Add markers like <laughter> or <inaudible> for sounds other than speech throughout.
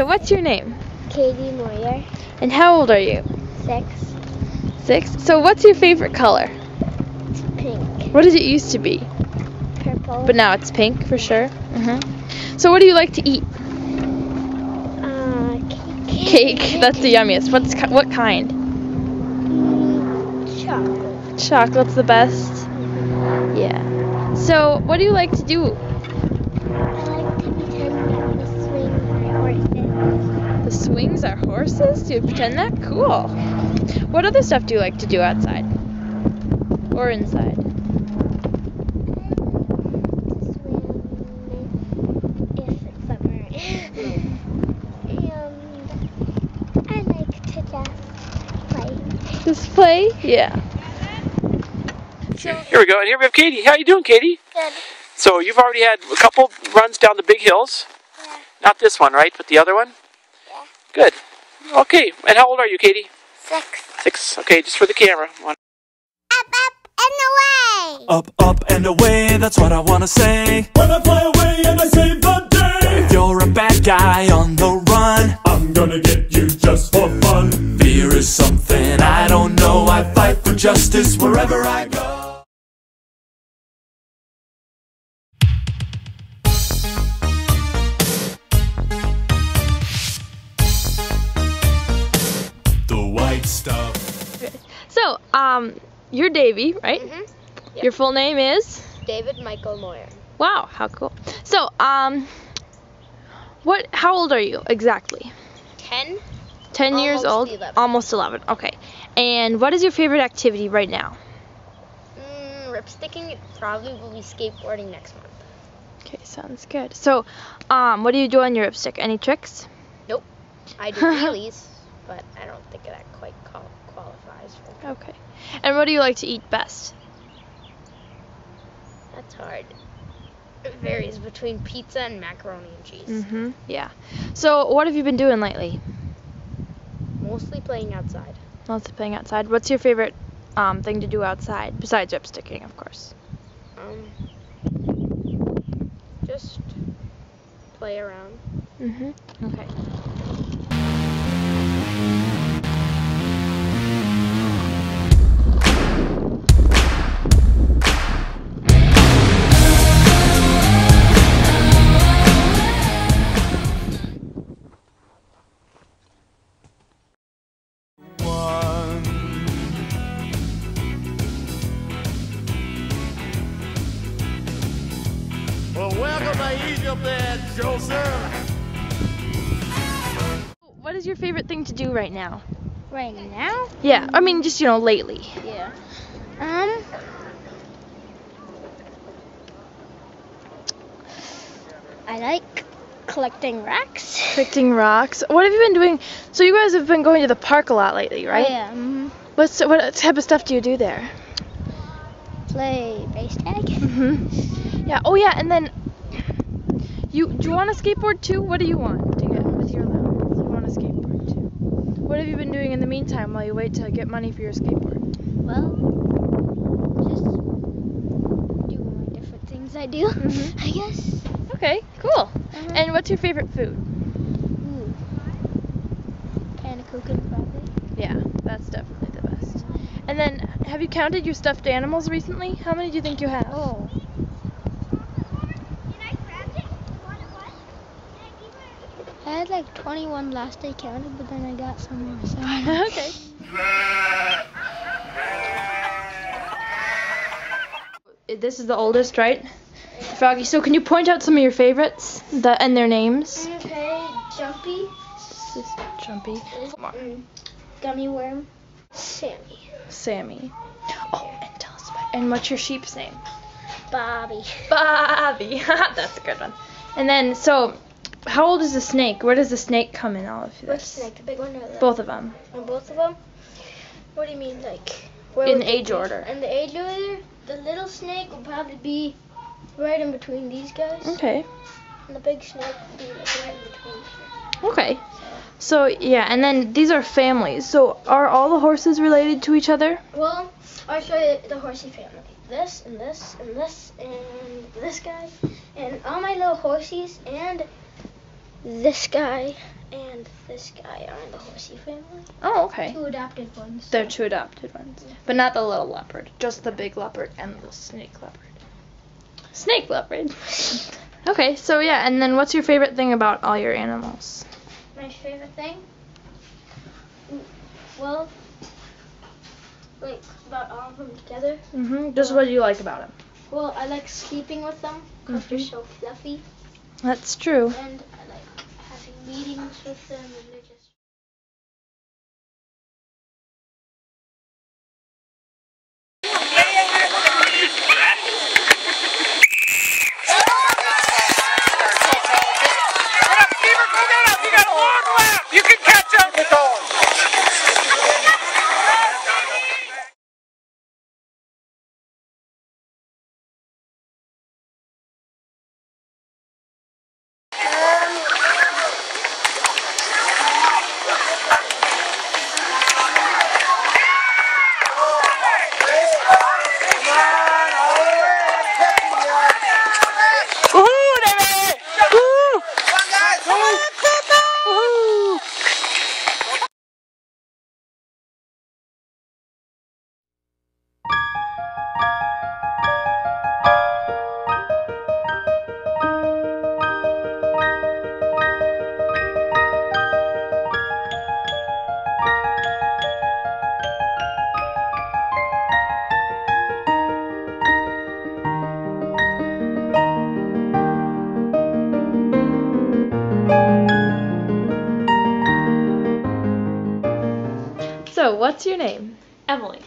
so what's your name? Katie Meuer, And how old are you? six, Six. So what's your favorite color? It's pink, What did it used to be? purple, But now it's pink for sure. hmm So what do you like to eat? uh, cake. Cake. <laughs> That's the yummiest. What's what kind? Mm, chocolate. Chocolate's the best. Yeah. So what do you like to do? I like to pretend that the swings are horses. The swings are horses? Do you pretend that? Cool. What other stuff do you like to do outside? Or inside? Swim if it's summer. and I like to just play. Just play? Yeah. So Here we go. And here we have Katie. How you doing, Katie? Good. So you've already had a couple runs down the big hills. Yeah. Not this one, right? But the other one? Yeah. Good. Okay. And how old are you, Katie? Six. Six. Okay, just for the camera. One. Up, up, and away. Up, up and away, that's what I wanna say. When I fly away and I save the day, If you're a bad guy on the run, I'm gonna get you just for fun. fear is something I don't know. I fight for justice wherever I go. So, um, you're Davy, right? Mhm. Your full name is? David Michael Meuer. Wow, how cool. So, um, what? How old are you exactly? Ten. Ten years old. 11. Almost eleven. Okay. And what is your favorite activity right now? Mm, rip sticking probably will be skateboarding next month. Okay, sounds good. So, um, what do you do on your rip stick? Any tricks? Nope. I do <laughs> wheelies, but I don't think that quite qual- qualifies. Okay. And what do you like to eat best? That's hard. It varies between pizza and macaroni and cheese. Mm-hmm. Yeah. So, what have you been doing lately? Mostly playing outside. Mostly playing outside. What's your favorite um, thing to do outside besides rip sticking, of course? Um, just play around. Mm-hmm. Okay. Your favorite thing to do right now? Right now? Yeah, I mean, just you know, lately. Yeah. Um. I like collecting rocks. Collecting rocks. What have you been doing? So you guys have been going to the park a lot lately, right? Oh, yeah. mhm. What's what type of stuff do you do there? Play base tag. Mm-hmm. Yeah. Oh yeah, and then you do you want a skateboard too? What do you want to get with your allowance? You want a skateboard? What have you been doing in the meantime while you wait to get money for your skateboard? Well, just do my different things I do. Mhm. <laughs> I guess. Okay, cool. Uh-huh. And what's your favorite food? Ooh. Kind of cooking probably. Yeah, that's definitely the best. And then, have you counted your stuffed animals recently? How many do you think you have? Oh. I had like 21 last I counted, but then I got some more. So. <laughs> okay. This is the oldest, right? Froggy, so can you point out some of your favorites the, and their names? Okay, Jumpy, This is Jumpy. mm, Gummy Worm, Sammy, Sammy. Oh, and tell us about And what's your sheep's name? Bobby. Bobby. <laughs> That's a good one. And then, so, how old is the snake? Where does the snake come in all of Which this? snake, the big one or the? Both of them. On oh, both of them? What do you mean, like? Where In age order. In the age order, the little snake will probably be right in between these guys, Okay. and the big snake will be like right in between. Okay. So, yeah, and then these are families. So, are all the horses related to each other? Well, I'll show you the horsey family. This and this and this and this guy and all my little horsies and this guy and this guy are in the horsey family. Oh, okay. Two adopted ones. They're two adopted ones, but not the little leopard, just the big leopard and the snake leopard. Snake leopard. <laughs> okay, so yeah, and then what's your favorite thing about all your animals? My favorite thing? Well, like about all of them together. Mhm. Just what do you like about them? Well, I like sleeping with them because they're Mhm. so fluffy, That's true. and I like having meetings with them, and So, what's your name? Emily,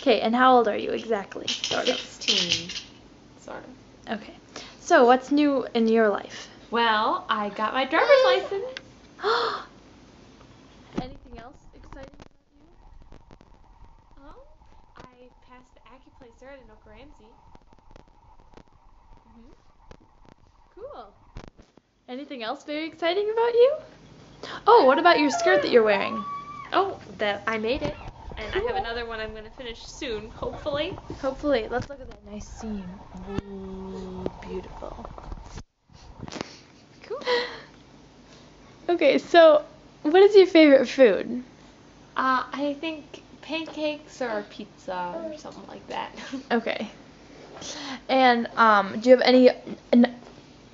Okay, and how old are you exactly? Sort of. 16. Sort of. Okay. So, what's new in your life? Well, I got my driver's <gasps> license. <gasps> Anything else exciting about you? Oh, I passed the Accuplacer at Anoka Ramsey. you? Cool. Anything else very exciting about you? Oh, what about your skirt that you're wearing? Oh, that I made it. And I have another one I'm going to finish soon, hopefully. Hopefully, let's look at that nice seam. Ooh, beautiful. Cool. <laughs> Okay, so what is your favorite food? Uh, I think pancakes or pizza or something like that. <laughs> Okay. And um, do you have any an,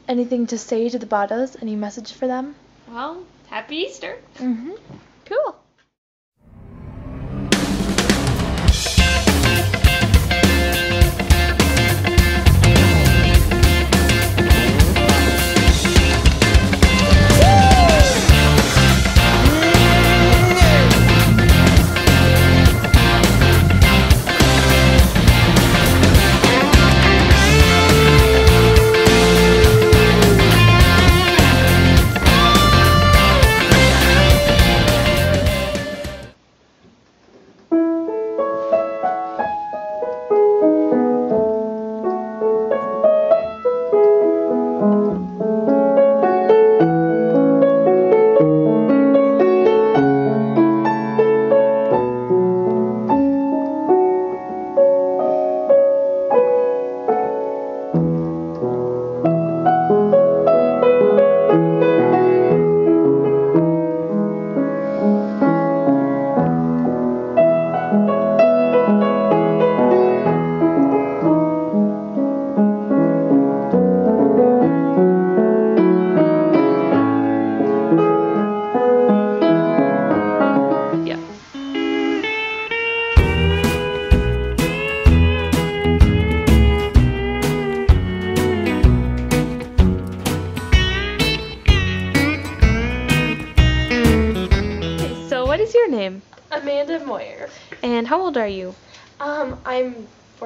anything to say to the Bottas? Any message for them? well, happy Easter. Mm-hmm. Cool.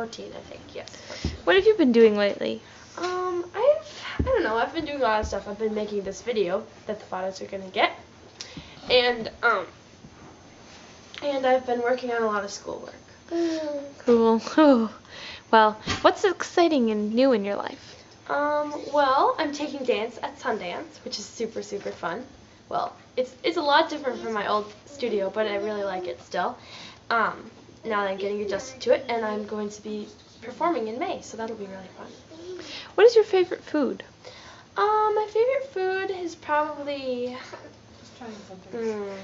14, I think. Yes. 14. What have you been doing lately? Um, I've I don't know. I've been doing a lot of stuff. I've been making this video that the photos are gonna get, and um, and I've been working on a lot of schoolwork. <gasps> Cool. Oh. <laughs> Well, what's exciting and new in your life? Um, well, I'm taking dance at Sundance, which is super super fun. Well, it's it's a lot different from my old studio, but I really like it still. Um, now that I'm getting adjusted to it, and I'm going to be performing in May, so that'll be really fun. What is your favorite food? Um, my favorite food is probably trying something. Mm.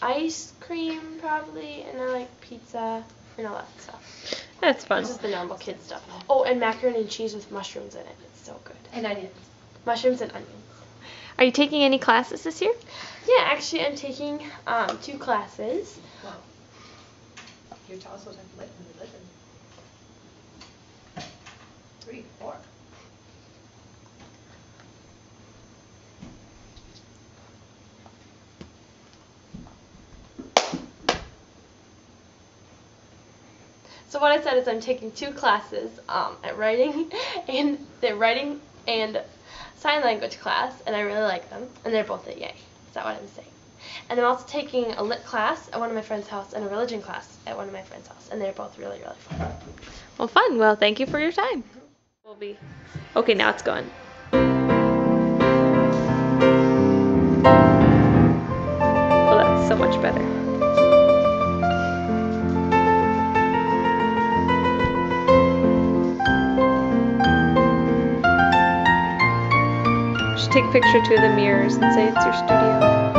Ice cream probably, and I like pizza and all that stuff. That's fun. This is the normal kid stuff. Oh, and macaroni and cheese with mushrooms in it. It's so good. And onions. Mushrooms and onions. Are you taking any classes this year? Yeah, actually, I'm taking um, two classes. Wow. You tell us what type of living we live in. Three, four. So what I said is I'm taking two classes um, at writing, <laughs> and they're writing and sign language class, and I really like them, and they're both at Yay. Is that what I'm saying? And I'm also taking a lit class at one of my friend's house and a religion class at one of my friend's house, and they're both really really fun. Well, fun. Well, thank you for your time. We'll be. Okay, now it's going. Well, that's so much better. Take picture to the mirrors and say it's your studio.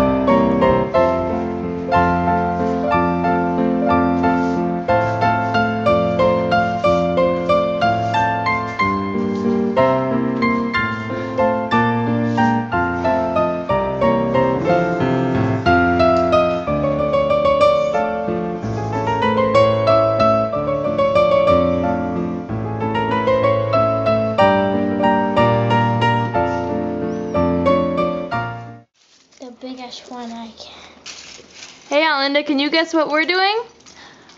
Hey, Alinda, can you guess what we're doing?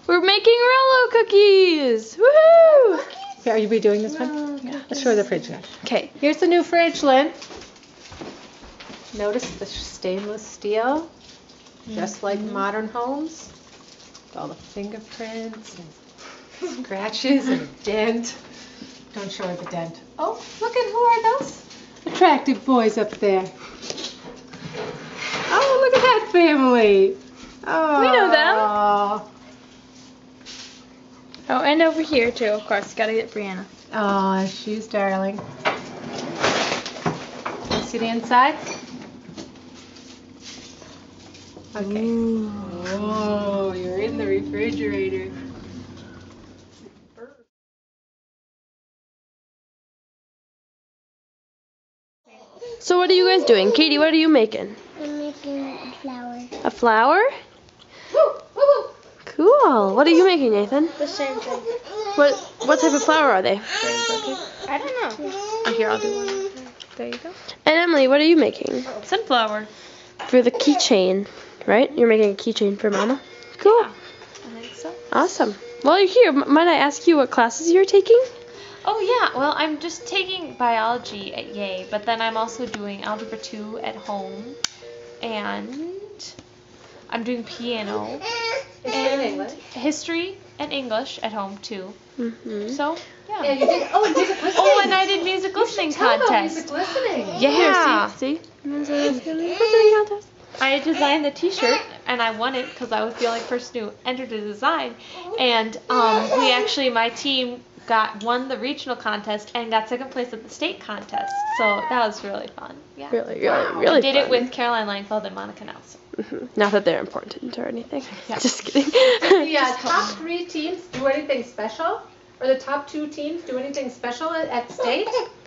We're making Rolo cookies! Woohoo! Are you redoing this one? Yeah. Let's show the fridge now. Okay. Here's the new fridge, Lynn. Notice the stainless steel, mm-hmm. just like modern homes. With all the fingerprints and scratches and dent. Don't show her the dent. Oh, look at who are those attractive boys up there. Oh, look at that family. Oh, We know them. Oh, and over here too, of course. Gotta get Brianna. Oh, she's darling. Wanna see the inside? Okay. Oh, you're in the refrigerator. So what are you guys doing, Katie? What are you making? I'm making a flower. A flower? Cool. What are you making, Nathan? The same thing. What what type of flower are they? I don't know. Oh, here, I'll do one. There you go. And Emily, what are you making? Sunflower. For the keychain, right? You're making a keychain for Mama. Cool. I think so. Awesome. While you're here, m- might I ask you what classes you're taking? Oh yeah, well I'm just taking biology at Yay, but then I'm also doing algebra 2 at home, and I'm doing piano and English. history and English at home too. Mm-hmm. So yeah. Yeah, you did. Oh, and music listening. Oh, and I did music listening Tell about contest. music listening. Yeah. see, see? I designed the T-shirt and I won it because I was the only person who entered a design, and um, we actually my team got won the regional contest and got second place at the state contest. So that was really fun. Yeah. Really, really, really. I did it with Caroline Langfeld and Monica Nelson. Mhm. Not that they're important or anything. <laughs> Yeah. Just kidding. The uh, <laughs> top three teams do anything special? Or the top two teams do anything special at, at state? <laughs>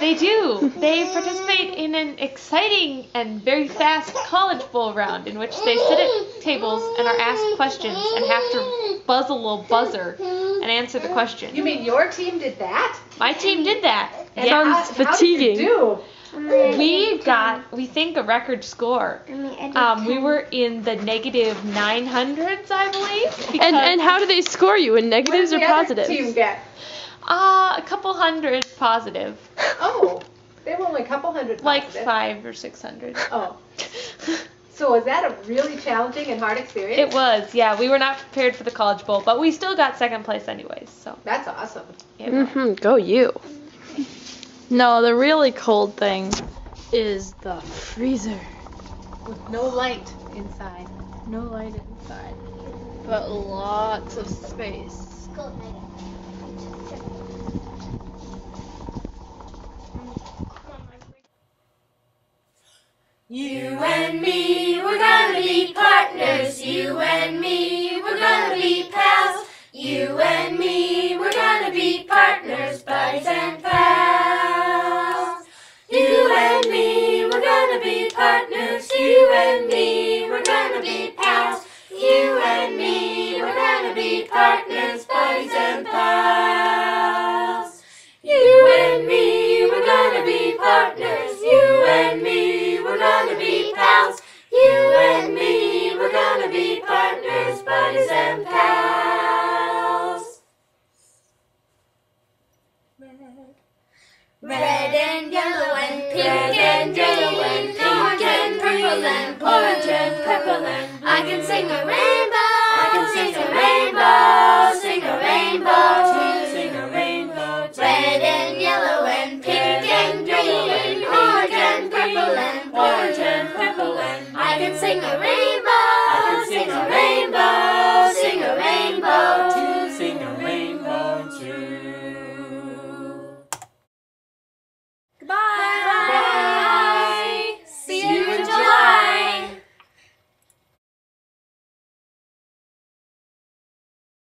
They do. They participate in an exciting and very fast college bowl round in which they sit at tables and are asked questions and have to buzz a little buzzer and answer the question. You mean your team did that? My team did that. And Yeah. how- Sounds how did you fatiguing. do? We got, we think, a record score. Um, we were in the negative 900s, I believe. and and how do they score you in What negatives did or the other positives? team get? Uh, a couple hundred positive. Oh, <laughs> they were only a couple hundred Like positive. five or six hundred. Oh. <laughs> So was that a really challenging and hard experience? It was, yeah. We were not prepared for the College Bowl, but we still got second place anyways. So That's awesome. it was. hmm Go you. No, the really cold thing is the freezer. With no light inside. No light inside, but lots of space. You and me, we're gonna be partners. You and me, we're gonna be pals. You and me, we're gonna be partners, buddies and pals. You and me, we're gonna be partners. You and me, we're gonna be pals. You and me, we're gonna be partners, buddies and pals. Pals. You and me, we're gonna be partners, buddies and pals. Red and yellow and pink and yellow and pink and purple and orange and purple and I can sing a rainbow. I can sing a